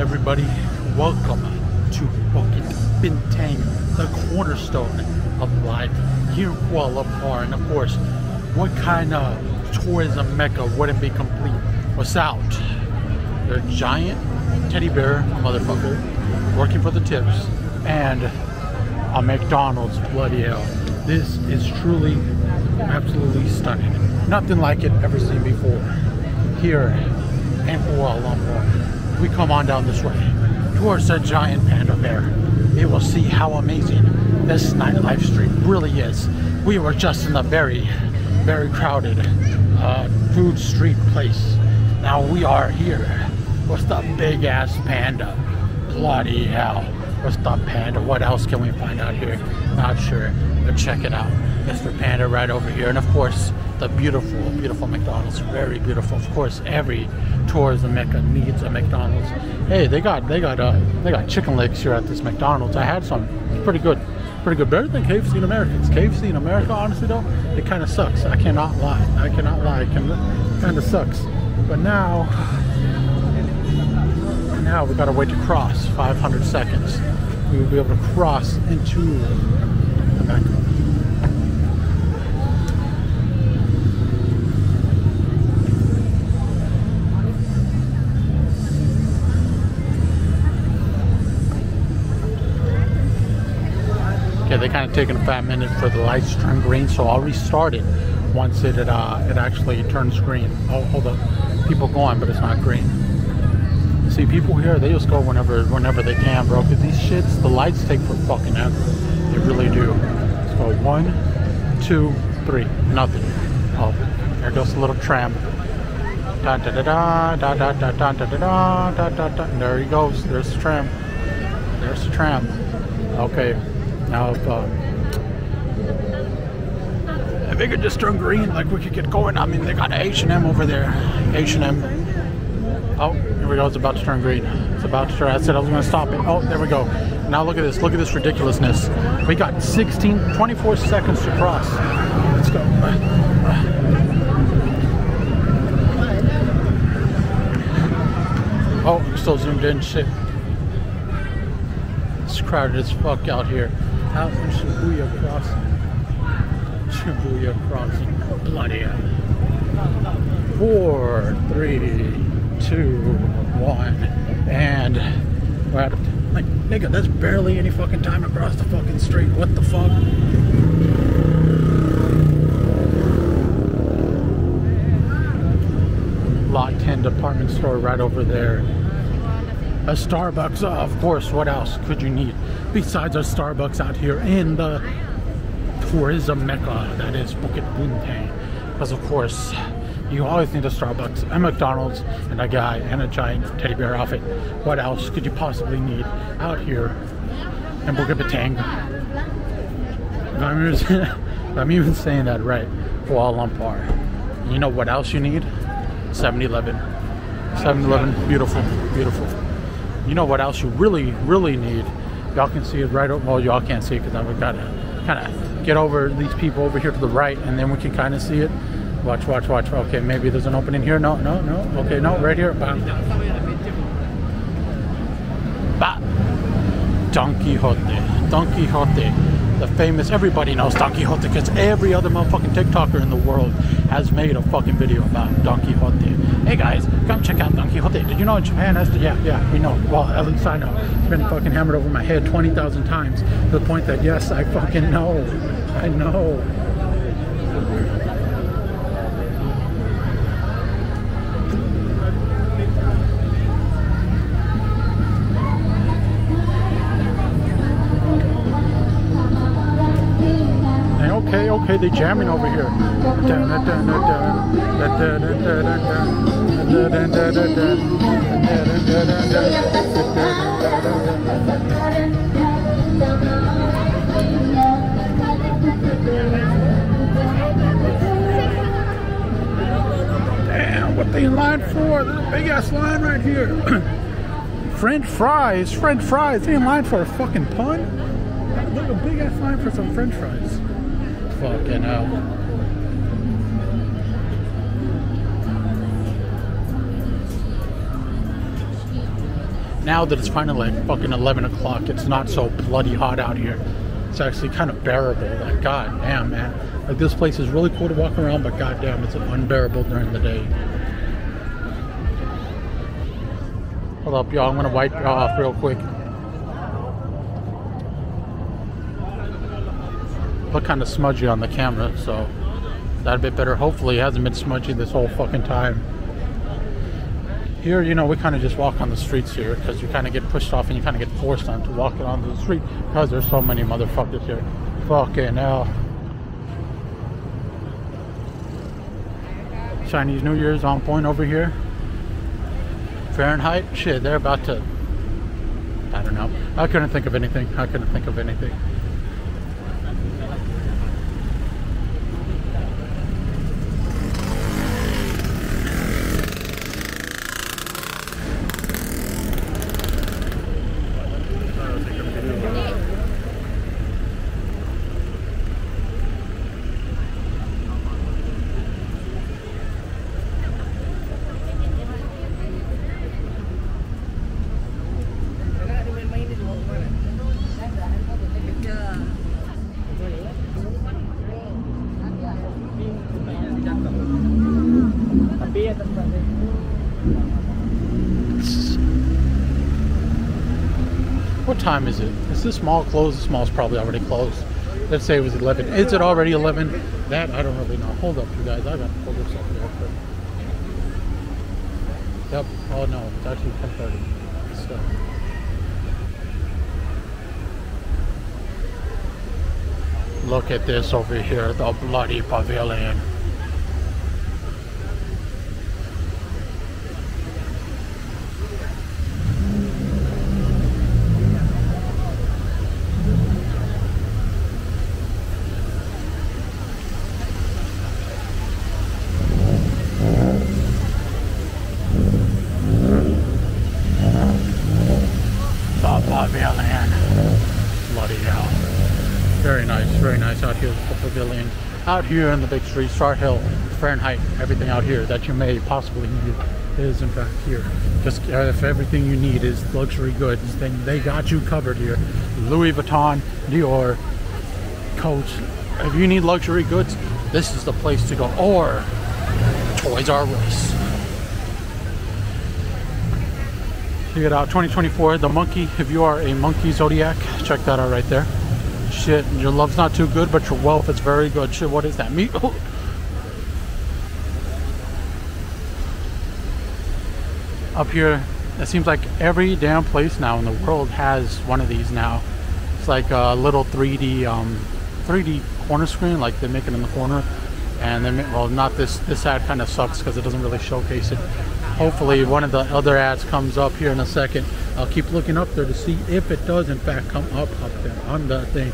everybody? Welcome to Bukit Bintang, the cornerstone of life here in Kuala Lumpur. And of course, what kind of tourism mecca wouldn't be complete without their giant teddy bear motherfucker working for the tips and a McDonald's bloody hell. This is truly absolutely stunning. Nothing like it ever seen before here in Kuala Lumpur. We come on down this way towards the giant panda bear. You will see how amazing this nightlife street really is. We were just in a very, very crowded uh, food street place. Now we are here with the big ass panda. Bloody hell. What's the panda? What else can we find out here? Not sure, but check it out. Mr. Panda right over here. And of course, the beautiful, beautiful McDonald's. Very beautiful. Of course, every tourism mecca needs a McDonald's. Hey, they got they got uh they got chicken legs here at this McDonald's. I had some. It's pretty good. Pretty good. Better than KFC in America. It's KFC in America, honestly though, it kind of sucks. I cannot lie. I cannot lie. It kind of sucks. But now, now we gotta wait to cross 500 seconds. We will be able to cross into the Mecca. Okay, they kind of taking a fat minute for the lights to turn green, so I'll restart it once it uh, it actually turns green. Oh, hold up, people going, but it's not green. See, people here, they just go whenever whenever they can, bro. Cause these shits, the lights take for fucking ever. They really do. Let's go one, two, three, nothing. Oh, there goes the little tram. Da da da da da da da da da da da da da. There he goes. There's the tram. There's the tram. Okay, now if uh, if they could just turn green, like we could get going. I mean, they got H and M over there. H and M. Oh, here we go. It's about to turn green. It's about to turn. I said I was going to stop it. Oh, there we go. Now look at this. Look at this ridiculousness. We got 16, 24 seconds to cross. Let's go. Oh, still zoomed in. Shit. It's crowded as fuck out here. Out in Shibuya Crossing. Shibuya Crossing. Bloody hell. Four, three, two, one, and we're like nigga, that's barely any fucking time across the fucking street. What the fuck? Lot 10 department store right over there. A Starbucks, of course, what else could you need besides a Starbucks out here in the tourism mecca that is Bukit Bintang? Because of course, you always need a Starbucks, a McDonald's, and a guy and a giant teddy bear outfit. What else could you possibly need out here in Bukit Bintang? I'm, even, I'm even saying that right, Kuala Lumpur. You know what else you need? 7-Eleven. 7-Eleven, beautiful, beautiful. You know what else you really, really need? Y'all can see it right over, well, y'all can't see it because I've got to kind of get over these people over here to the right and then we can kind of see it. Watch, watch, watch. Okay, maybe there's an opening here. No, no, no. Okay, no, right here. Bah. Bah. Don Quixote. Don Quixote. The famous, everybody knows Don Quixote because every other motherfucking TikToker in the world has made a fucking video about Don Quixote. Hey guys, come check out Don Quixote. Did you know Japan has to? Yeah, yeah, we know. Well, at least I know. It's been fucking hammered over my head 20,000 times to the point that, yes, I fucking know. I know. Okay, they jamming over here. Damn, what they in line for? There's a big ass line right here. French fries, French fries. They in line for a fucking pun? Look, a big ass line for some French fries. Fucking hell. now that it's finally like fucking 11 o'clock, it's not so bloody hot out here. It's actually kind of bearable. Like, god damn, man. Like, this place is really cool to walk around, but god damn, it's unbearable during the day. Hold up, y'all. I'm gonna wipe y'all off real quick. Look kind of smudgy on the camera, so that a bit better. Hopefully, it hasn't been smudgy this whole fucking time. Here, you know, we kind of just walk on the streets here because you kind of get pushed off and you kind of get forced onto walking onto the street because there's so many motherfuckers here. Fucking hell. Chinese New Year's on point over here. Fahrenheit, shit, they're about to. I don't know. I couldn't think of anything. I couldn't think of anything. Time is it? Is this mall closed? This mall's probably already closed. Let's say it was 11. Is it already 11? That I don't really know. Hold up, you guys. I gotta pull this up real quick. Yep. Oh no, it's actually 10:30. So. Look at this over here, the bloody pavilion. The pavilion. Bloody hell. Very nice, very nice out here the pavilion. Out here in the big street, Star Hill, Fahrenheit, everything out here that you may possibly need is in fact here. Just uh, if everything you need is luxury goods, then they got you covered here. Louis Vuitton, Dior, Coach. If you need luxury goods, this is the place to go. Or Toys R Us. Check it out, 2024, the monkey. If you are a monkey zodiac, check that out right there. Shit, your love's not too good, but your wealth is very good. Shit, what is that? Me? Oh. Up here, it seems like every damn place now in the world has one of these now. It's like a little 3D, um, 3D corner screen, like they make it in the corner. And then, well, not this. This ad kind of sucks because it doesn't really showcase it. Hopefully, one of the other ads comes up here in a second. I'll keep looking up there to see if it does, in fact, come up up there on the thing.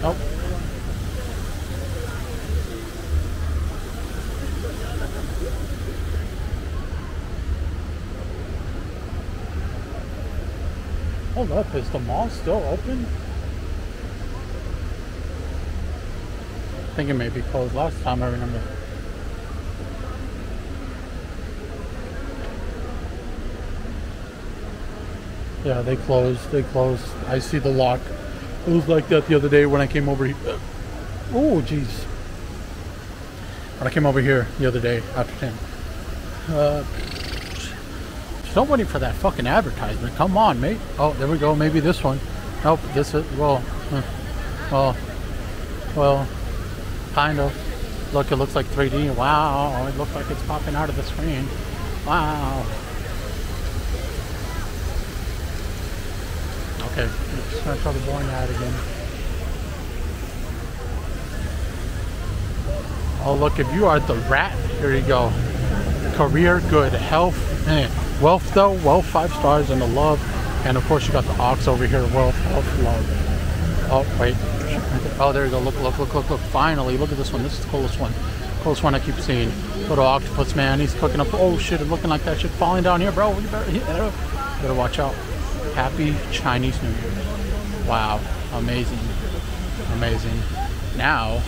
Nope. Hold up, is the mall still open? I think it may be closed last time I remember. Yeah, they closed. They closed. I see the lock. It was like that the other day when I came over here. Oh, jeez. When I came over here the other day after 10. Uh, still for that fucking advertisement. Come on, mate. Oh, there we go. Maybe this one. Nope, this is, well, uh, well, well, kind of. Look, it looks like 3D. Wow, it looks like it's popping out of the screen. Wow. Okay, let's try the boring ad again. Oh, look, if you are the rat, here you go. Career, good, health, eh. wealth though, wealth, five stars, and the love. And of course, you got the ox over here, wealth, health, love. Oh, wait. Oh, there you go. Look, look, look, look, look. Finally, look at this one. This is the coolest one. Coolest one I keep seeing. Little octopus man. He's cooking up. Oh shit! It's looking like that shit falling down here, bro. You better, you better, better watch out. Happy Chinese New Year. Wow. Amazing. Amazing. Now,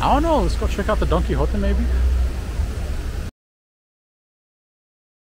I don't know. Let's go check out the Don Quixote maybe.